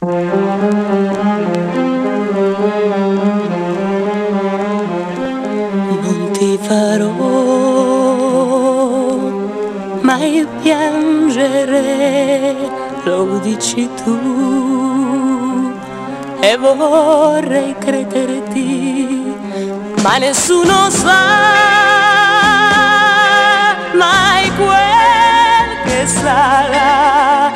Non ti farò mai piangere, lo dici tu e vorrei crederti, ma nessuno sa mai quel che sarà.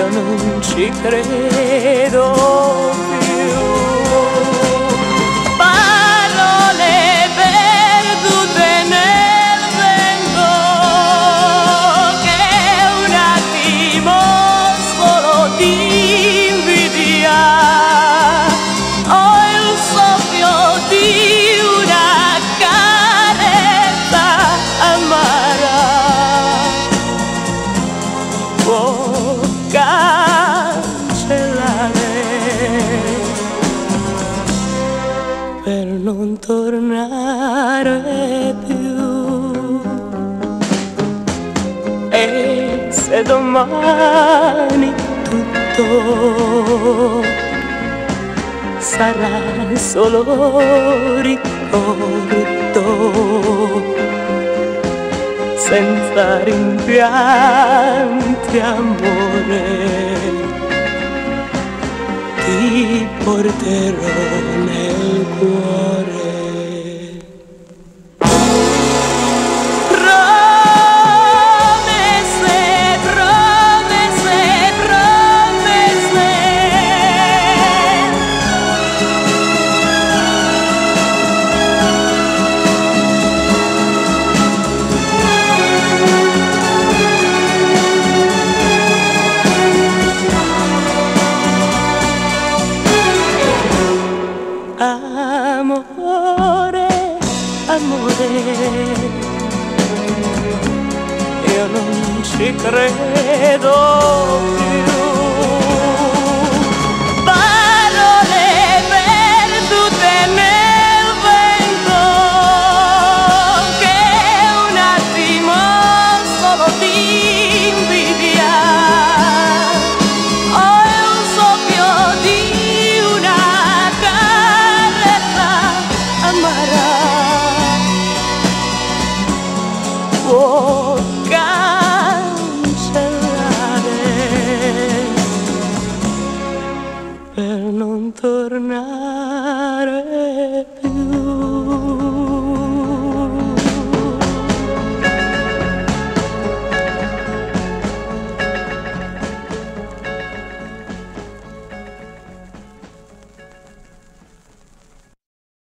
Io non ci credo non tornare più. E se domani tutto sarà solo ricordo, senza rimpianti amore ti porterò nel cuore. Amore, io non ci credo più. può cancellare per non tornare più.